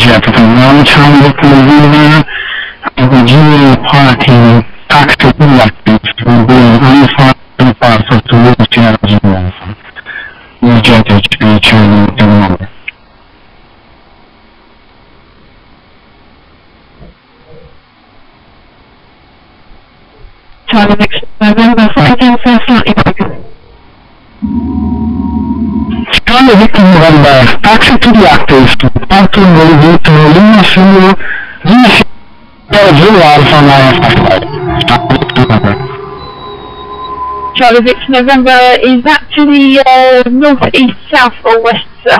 Roger, from one Charlie Victor November, Virginia Parking, Taxi Electric, will be undefined parcel to which Charlie Johnson. Roger, HP Charlie Victor November. Charlie Victor November, November, taxi to the active, parking be to Lima Zero Alpha 955. Charlie Victor November, is that to the uh, north, east, south or west, sir?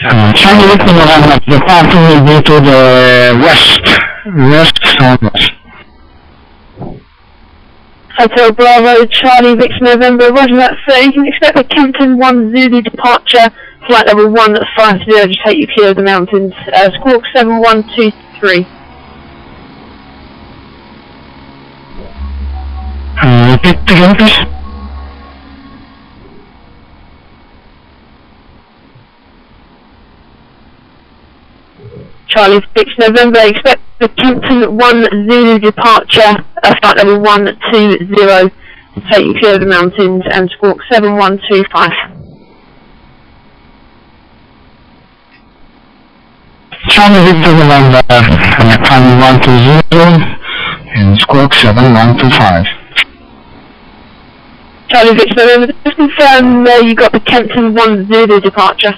Uh, November, the parking will be to the west, west southwest. Hotel Bravo, Charlie Victor November, roger that, sir. You can expect the Kempten 1 Zulu departure, flight level 1 at 50 to take you clear of the mountains. Uh, squawk 7123. Uh, repeat again, please. Charlie Victor November, expect the Kempten 1 Zulu departure, uh, flight level 120 to take you clear of the mountains and squawk 7125. Charlie Victor November, time 120, and squawk 7125. Charlie Victor November, just confirm uh, you got the Kempten 1 Zulu departure.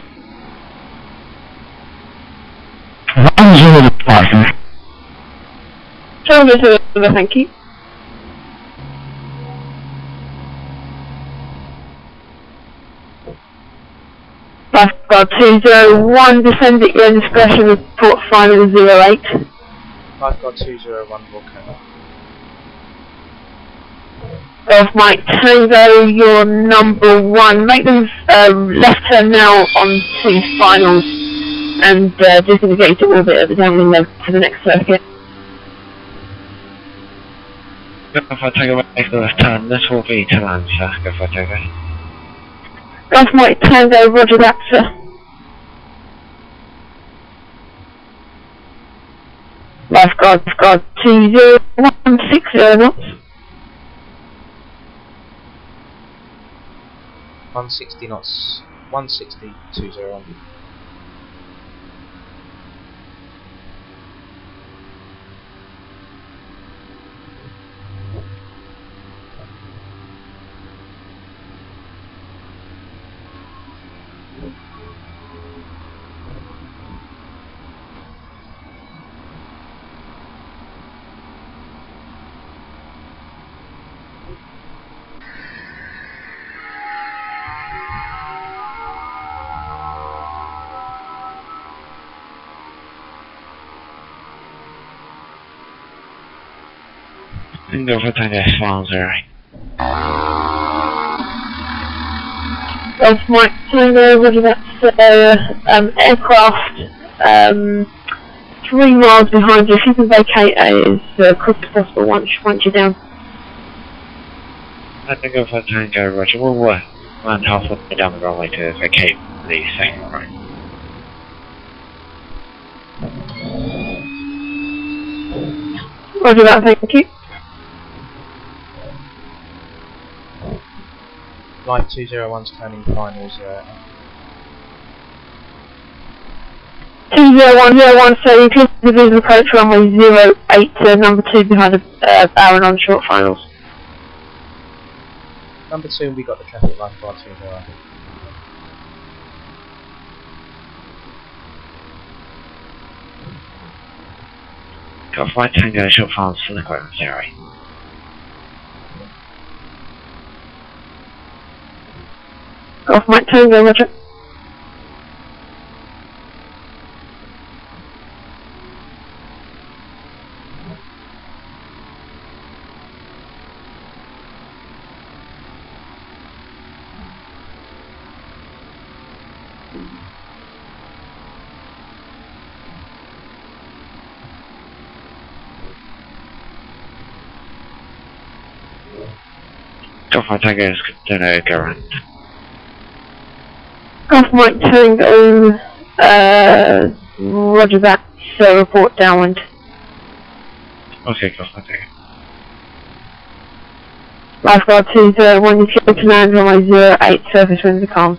One zero departure. Charlie Victor November, thank you. Lifeguard 201, descend at your discretion, report final 08. Lifeguard 201 Volcano. of Mike Tango, your number one. Make them um, left turn now on to finals and uh, just going to get you to orbit at the downwind level for the next circuit. Go for Tango make the left turn, this will be to land, sir. Go for Tango. Golf Mike Tango, roger that, sir. Lifeguard, lifeguard 20160 knots. 160 knots. 160, 201. And go for Tango Swan Zero. Golf Mike Tango, roger that, sir. Um, aircraft, um, three miles behind you. If you can vacate as uh, quick as possible once, once you're down. I think go for Tango, Roger. We'll uh, land halfway down the runway to vacate the second right. Roger that, thank you. Life 201's turning finals. Uh, 20101, so you can the approach runway 08 to number 2 behind the uh, Baron on short finals. number 2, we got the traffic lifeguard 201. Go for Tango short finals for the ground zero. Off my two there, Roger. Don't find going to go around. Golf Mike Tango, uh, roger that, so report downwind. Okay, Golf Mike Tango. Lifeguard 201, you clear to land runway 08, surface winds are calm.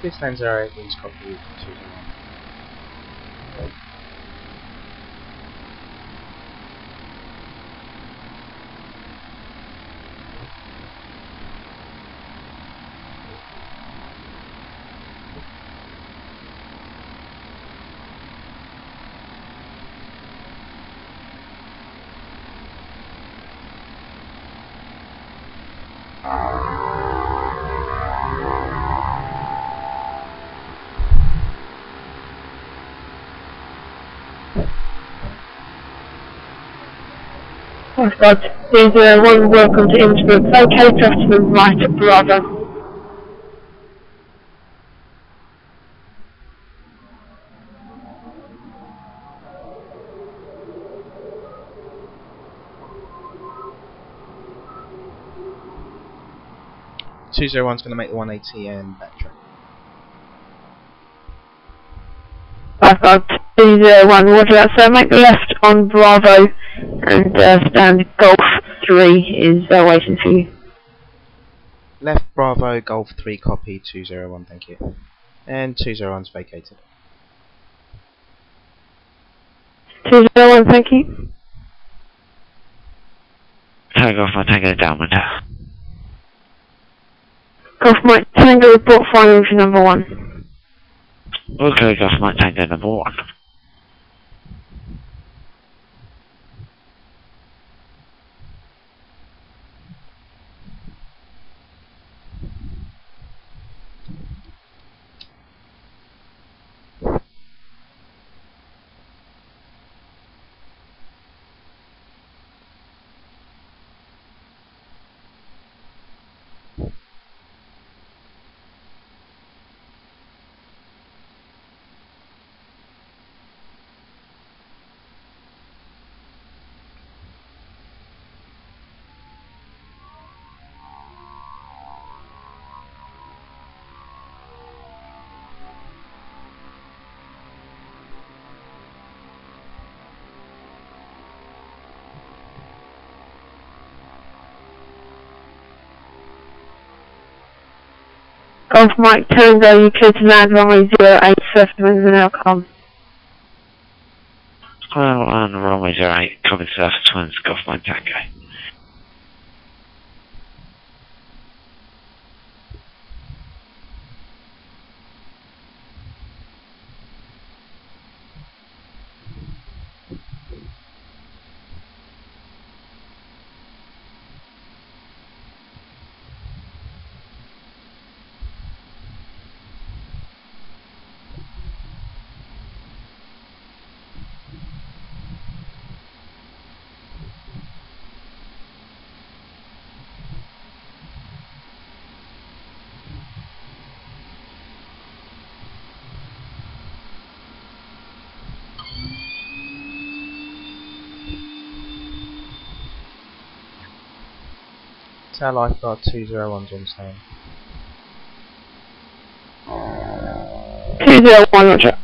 Please land 08, winds copy 201. Lifeguard 201, welcome to Innsbruck, to the right at Bravo. Two zero one's going to make the one eighty um, and backtrack. 01 Roger, that, so make the left on Bravo and uh, stand Golf 3 is uh, waiting for you. Left Bravo, Golf 3 copy, 201, thank you. And 201's vacated. 201, thank you. Tango for Tango Downwind. Golf Mike Tango report final number 1. Okay, Golf Mike Tango number 1. of Mike Tango, you could land runway 08 and outcome. Hello, and runway 08, coming to us twins, golf Mike Tango. Tower lifeguard two zero one's on stand. 201, roger.